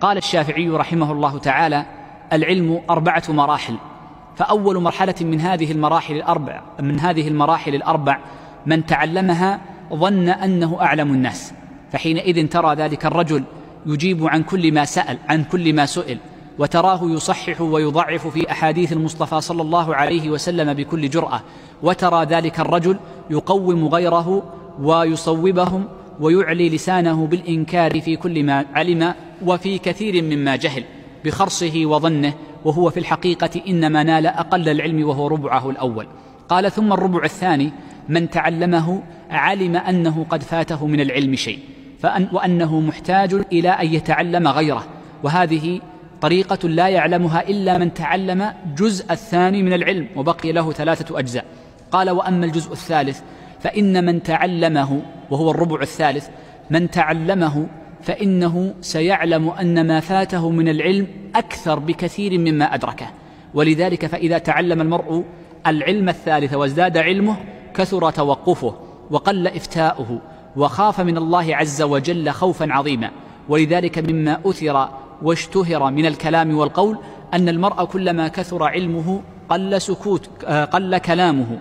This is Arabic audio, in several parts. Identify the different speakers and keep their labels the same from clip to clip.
Speaker 1: قال الشافعي رحمه الله تعالى العلم أربعة مراحل فأول مرحلة من هذه المراحل الأربع من هذه المراحل الأربع من تعلمها ظن أنه أعلم الناس فحينئذ ترى ذلك الرجل يجيب عن كل ما سأل عن كل ما سئل وتراه يصحح ويضعف في أحاديث المصطفى صلى الله عليه وسلم بكل جرأة وترى ذلك الرجل يقوم غيره ويصوبهم ويعلي لسانه بالإنكار في كل ما علم وفي كثير مما جهل بخرصه وظنه وهو في الحقيقة إنما نال أقل العلم وهو ربعه الأول. قال ثم الربع الثاني من تعلمه علم أنه قد فاته من العلم شيء فأن وأنه محتاج إلى أن يتعلم غيره. وهذه طريقة لا يعلمها إلا من تعلم جزء الثاني من العلم وبقي له ثلاثة أجزاء. قال وأما الجزء الثالث فإن من تعلمه وهو الربع الثالث من تعلمه فإنه سيعلم أن ما فاته من العلم أكثر بكثير مما أدركه. ولذلك فإذا تعلم المرء العلم الثالث وازداد علمه كثر توقفه وقل إفتاؤه وخاف من الله عز وجل خوفا عظيما. ولذلك مما أثر واشتهر من الكلام والقول أن المرء كلما كثر علمه قل سكوت قل كلامه.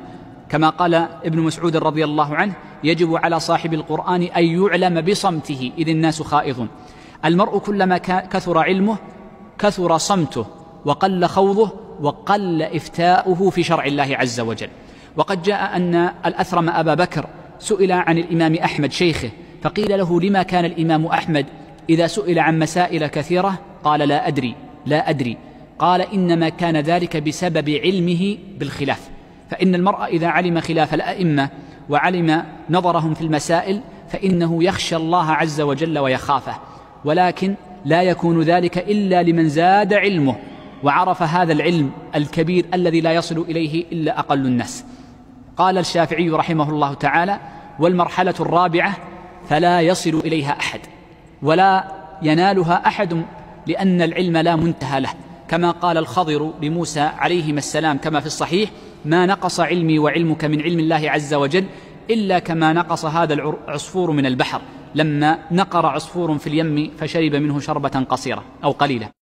Speaker 1: كما قال ابن مسعود رضي الله عنه يجب على صاحب القرآن أن يعلم بصمته إذ الناس خائضون. المرء كلما كثر علمه كثر صمته وقل خوضه وقل إفتاؤه في شرع الله عز وجل. وقد جاء أن الأثرم أبا بكر سئل عن الإمام أحمد شيخه فقيل له لما كان الإمام أحمد؟ إذا سئل عن مسائل كثيرة قال لا أدري لا أدري. قال إنما كان ذلك بسبب علمه بالخلاف. فإن المرء إذا علم خلاف الأئمة وعلم نظرهم في المسائل فإنه يخشى الله عز وجل ويخافه ولكن لا يكون ذلك إلا لمن زاد علمه وعرف هذا العلم الكبير الذي لا يصل إليه إلا أقل الناس. قال الشافعي رحمه الله تعالى والمرحلة الرابعة فلا يصل إليها أحد ولا ينالها أحد لأن العلم لا منتهى له كما قال الخضر لموسى عليهما السلام كما في الصحيح ما نقص علمي وعلمك من علم الله عز وجل إلا كما نقص هذا العصفور من البحر. لما نقر عصفور في اليم فشرب منه شربة قصيرة أو قليلة.